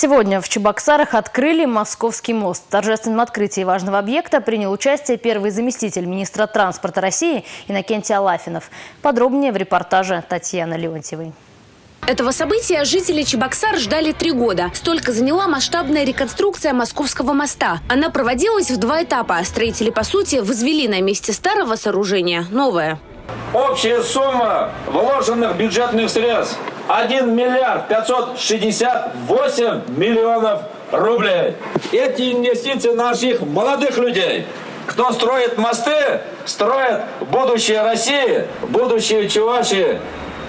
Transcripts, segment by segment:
Сегодня в Чебоксарах открыли Московский мост. В торжественном открытии важного объекта принял участие первый заместитель министра транспорта России Иннокентий Алафинов. Подробнее в репортаже Татьяны Леонтьевой. Этого события жители Чебоксар ждали три года. Столько заняла масштабная реконструкция Московского моста. Она проводилась в два этапа. Строители, по сути, возвели на месте старого сооружения новое. Общая сумма вложенных бюджетных средств 1 миллиард 568 миллионов рублей. Эти инвестиции наших молодых людей. Кто строит мосты, строит будущее России, будущее Чувашии,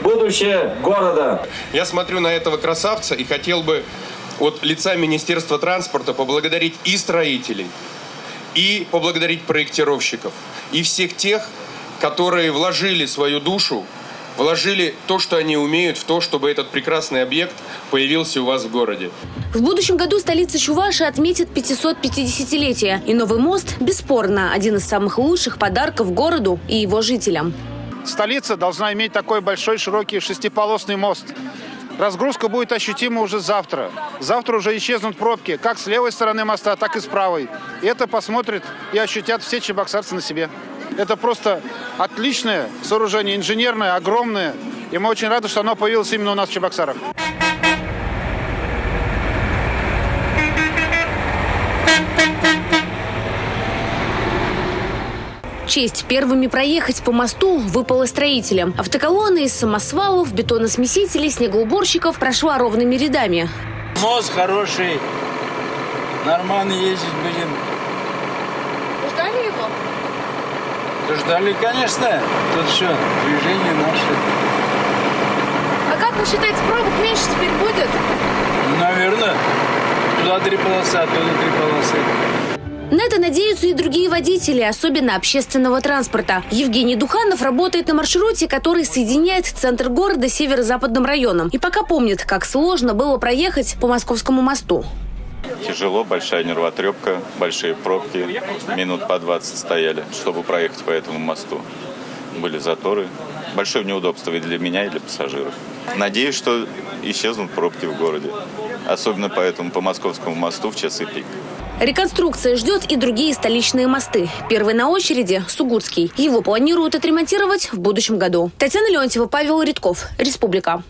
будущее города. Я смотрю на этого красавца и хотел бы от лица Министерства транспорта поблагодарить и строителей, и поблагодарить проектировщиков, и всех тех, которые вложили свою душу вложили то, что они умеют, в то, чтобы этот прекрасный объект появился у вас в городе. В будущем году столица Чуваши отметит 550-летие. И новый мост, бесспорно, один из самых лучших подарков городу и его жителям. Столица должна иметь такой большой широкий шестиполосный мост. Разгрузка будет ощутима уже завтра. Завтра уже исчезнут пробки, как с левой стороны моста, так и с правой. И это посмотрят и ощутят все чебоксарцы на себе. Это просто отличное сооружение, инженерное, огромное. И мы очень рады, что оно появилось именно у нас в Чебоксарах. Честь первыми проехать по мосту выпала строителям. Автоколонна из самосвалов, бетоносмесителей, снегоуборщиков прошла ровными рядами. Мост хороший, нормально ездить будем. Ждали его? Ждали, конечно. Тут что, движение наше. А как вы считаете, пробок меньше теперь будет? Наверное. Туда три полоса, туда три полосы. На это надеются и другие водители, особенно общественного транспорта. Евгений Духанов работает на маршруте, который соединяет центр города с северо-западным районом. И пока помнит, как сложно было проехать по Московскому мосту. Тяжело, большая нервотрепка, большие пробки. Минут по 20 стояли, чтобы проехать по этому мосту. Были заторы. Большое неудобство и для меня, и для пассажиров. Надеюсь, что исчезнут пробки в городе. Особенно поэтому по Московскому мосту в часы пик. Реконструкция ждет и другие столичные мосты. Первый на очереди – Сугутский. Его планируют отремонтировать в будущем году. Татьяна Леонтьева, Павел Редков. Республика.